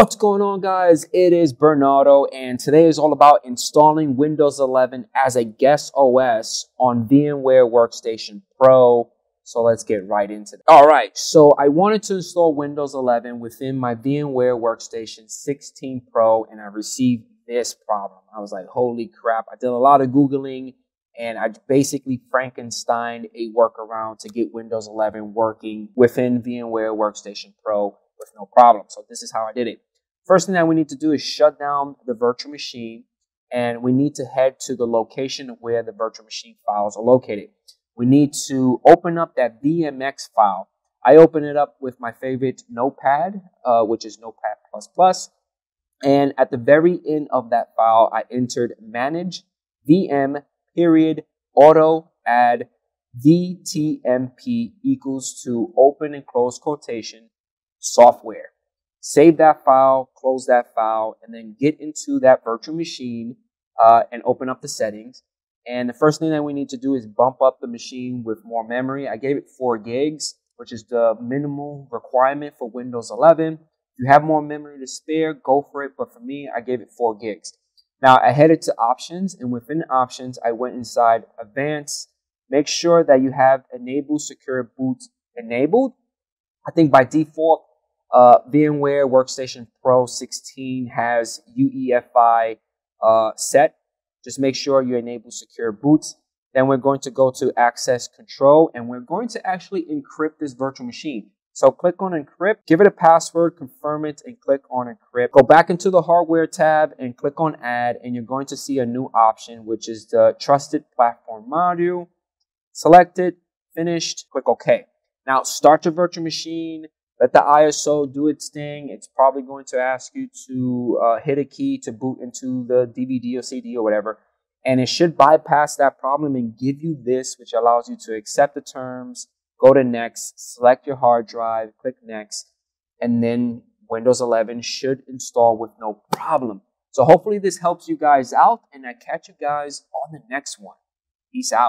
What's going on guys? It is Bernardo and today is all about installing Windows 11 as a guest OS on VMware Workstation Pro. So let's get right into it. All right, so I wanted to install Windows 11 within my VMware Workstation 16 Pro and I received this problem. I was like, holy crap. I did a lot of Googling and I basically Frankenstein a workaround to get Windows 11 working within VMware Workstation Pro with no problem. So this is how I did it. First thing that we need to do is shut down the virtual machine and we need to head to the location where the virtual machine files are located. We need to open up that VMX file. I open it up with my favorite notepad, uh, which is Notepad++. And at the very end of that file, I entered manage VM period auto add VTPM equals to open and close quotation software save that file, close that file, and then get into that virtual machine uh, and open up the settings. And the first thing that we need to do is bump up the machine with more memory. I gave it 4 gigs, which is the minimal requirement for Windows 11. If you have more memory to spare, go for it. But for me, I gave it 4 gigs. Now, I headed to options, and within options, I went inside advanced. Make sure that you have enable secure boot enabled. I think by default, uh, VMware Workstation Pro 16 has UEFI uh, set. Just make sure you enable secure boots. Then we're going to go to access control and we're going to actually encrypt this virtual machine. So click on encrypt, give it a password, confirm it, and click on encrypt. Go back into the hardware tab and click on add, and you're going to see a new option, which is the trusted platform module. Select it, finished, click OK. Now start your virtual machine, let the ISO do its thing. It's probably going to ask you to uh, hit a key to boot into the DVD or CD or whatever. And it should bypass that problem and give you this, which allows you to accept the terms, go to next, select your hard drive, click next, and then Windows 11 should install with no problem. So hopefully this helps you guys out, and I catch you guys on the next one. Peace out.